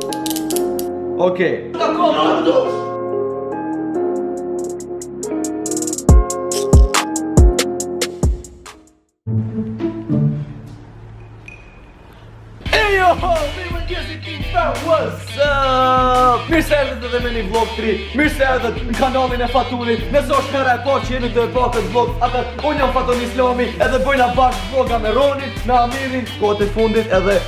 Okej. Okay. Mirë se erdhët edhe me një vlog të ri Mirë se erdhët në kanalin e Fatonit Nëse osht hera e parë që jeni tu e pa këtë vlog Atëherë unë jam Faton Islami Edhe bojna bashkë vloga me Ronin, me Amirin Kohët e fundit edhe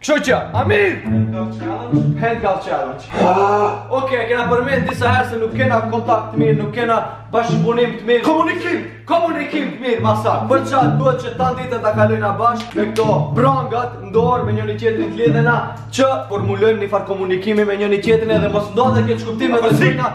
Kështu që, Amir! Handcuff challenge. Ah! Okej, okay, kena përmend disa herë se nuk kena kontakt të mirë, nuk kena bashkëpunim të mirë. Komunikim, komunikim të mirë, masa. Për qata duhet që tan ditë ta kalojna bashkë me këto prangat n'dorë me njëri tjetrin të lidhena që formulojna një far komunikimi me njëri tjetrin edhe mos ndodhin keqkuptime edhe zëna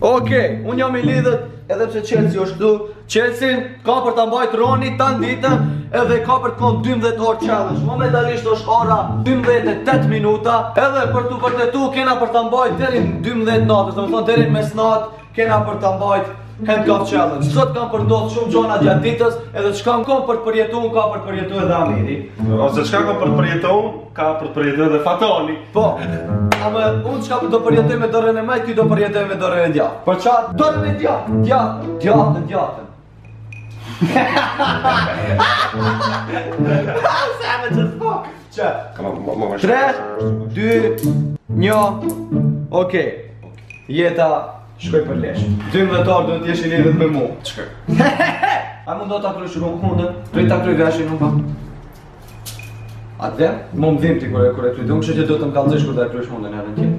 Ok, unë jam i lidhët edhe pse çelsi është këtu. Çelsin ka për ta mbajt Roni tan ditën edhe ka për të kon 12 orë challenge. Momentalisht është ora 12:08 minuta. Edhe për t'u vërtetu kena për ta mbajt deri në 12 natës, domethënë deri në mesnatë. Kena për ta mbajt Handcuff Challenge. Sot kam për t'bo shumë gjona gjatë ditës, edhe çka kam për të përjetu unë, ka për të përjetu edhe Amiri. Ose çka ka për të përjetu unë, ka për të përjetu edhe Fatoni. Po. Ama unë çka do përjetoj me dorën e majtë, ti do përjetojsh me dorën e djathtë. Po ça? Dorën e djathtë, djathtë, djathtë, djathtë. Tre, dy, një, oke, jeta shkoi për lesh. Dymbëdhjetë orë do t'jesh i lidhët me mu. Çka? A mu do t'a kërë shumë kundë, do i t'a kërë vjashin në bëmë. A të dhe? Mu më dhimë t'i kërë e kërë e kërë, do më që që do të më kalëzësh kërë t'a kërë shumë në njërën tjetë.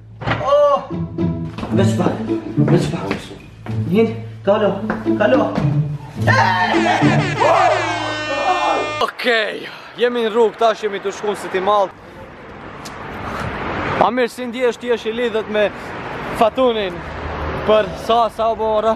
Oh! Veç pak, veç pak. Njën, kalo, kalo. Okej, jemi në rrugë, tash jemi tu shku në City Mall. Amir, si ndjesh t'jesh i lidhët me Fatonin për sa sa u bo ora?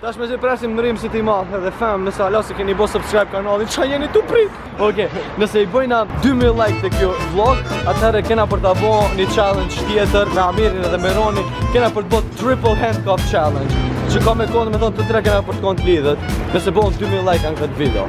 Tash me që presim mrrimë City Mall edhe fam nëse ala s'e keni bo subscribe kanalin ça jeni tu prit Oke, nëse i bojna 2000 like te ky vlog atëherë kena për të bo një challenge tjetër me Amirin dhe me Ronin kena për të bo triple handcuff challenge që ka me kon domethonë të tre kena për të kon t'lidhët nëse bon 2000 like-a në këtë video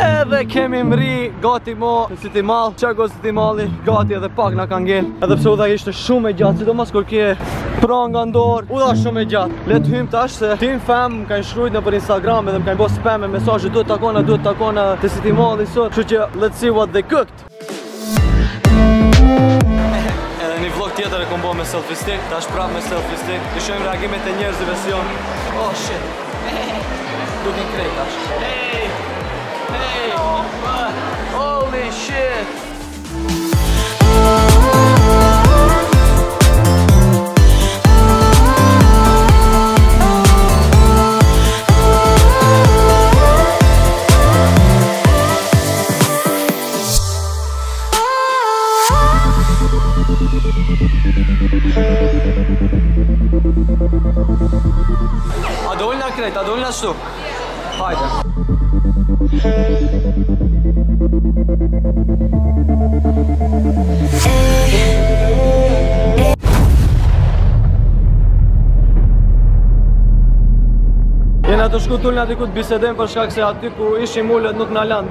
Edhe kemi mrri gati mo në City Mall Qe ku osht City Malli gati edhe pak na ka ngel Edhe pse udha ishte shumë e gjatë Sidomos kur ke pranga n'dorë Udha shumë e gjatë Le të hymë tash se team fam më kanë shkrujt nëpër Instagram Edhe më kanë bo spam me mesazhe Duhet t'takona, duhet t'takona te City Malli sot Kështu që let's see what they cooked Edhe një vlog tjetër e kom bo me selfie stick, tash prap me selfie stick, të shojmë reagimet e njerëzve si janë. Oh shit! Duken krejt tash. Hey! Hey! Holy shit! A dojnë në kretë, a dojnë në shtu? Hajde. Jena tu shku tu ul diku të bisedojm për shkak se aty ku ishim ulët nuk na lanë.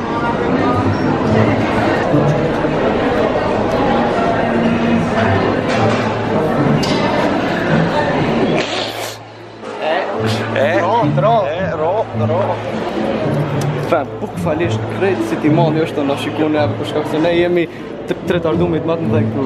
bukvalisht krejt si ti mali është tu na shiku ne për shkak se ne jemi të retardumit ma të mëdhej këtu.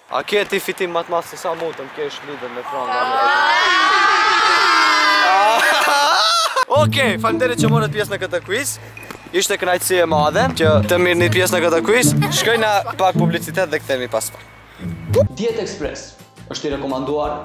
A ke ti fitim ma të madh se sa mu të më kesh lidhur me franga? Okej, faleminderit që morët pjesë në këtë quiz. Ishte kënaqësi e madhe që të mirni pjesë në këtë quiz. Shkojna pak publicitet dhe kthehemi pas pak. Diet Express është i rekomanduar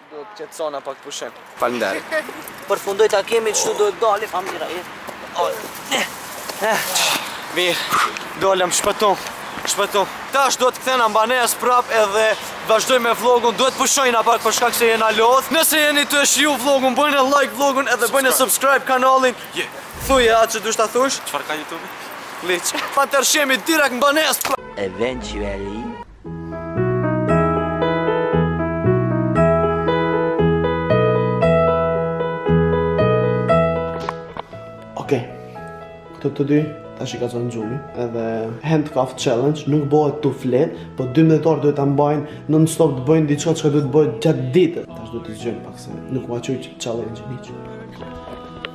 Do të qetësona pak pushim. Faleminderit. Përfundoi takimi, çu të dalim. Amira, e. Mirë, dolëm, shpëtum, shpëtum. Tash do të këthena në banes prap edhe vazhdojmë vlogun, do të pushojna pak për shkak se jena lodh. Nëse jeni tu shiku vlogun, bëjeni like vlogun edhe bëjeni subscribe kanalin. Je. Thuje atë që dush ta thush. Çfarë ka YouTube? Hiç. Pra të shihemi direkt në banes prap. Eventually. Okej. Këta të dy tash i ka zonë gjumi edhe handcuff challenge nuk bohet tu flet po 12 orë duhet ta mbajnë non stop të bëjnë diçka çka duhet të bohet gjatë ditës tash do t'i zgjoj pak se nuk mahet challenge njiq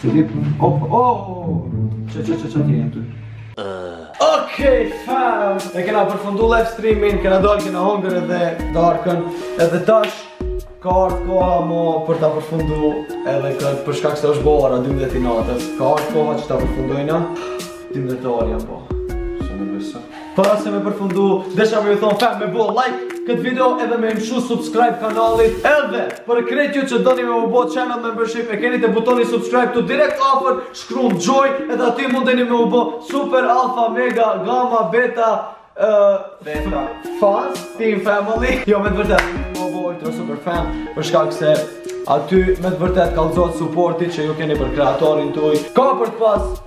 Filip, op, o, që që që që që jenë ty. Ok, fam, e kena përfundu live streamin, kena dalë, kena hongër edhe darkën, edhe tash, ka ardh koha mo për ta përfundu edhe këtë për shkak se është ora 12 e natës, ka ardh koha që ta përfundojna, 12 orë janë bo. Para se me përfundu, desha me ju thonë me m'i bo like këtë video edhe me m'u bo subscribe kanalit edhe për krejt ju që doni me u bo channel membership e keni te butoni subscribe aty direkt afër shkrun join edhe aty mundeni me u bo super alfa mega gamma beta beta fans team family jo me të vërtet me u bo ultra super fan për shkak se aty me të vërtet kallzohet supporti që ju keni për kreatorin tuj ka për të pas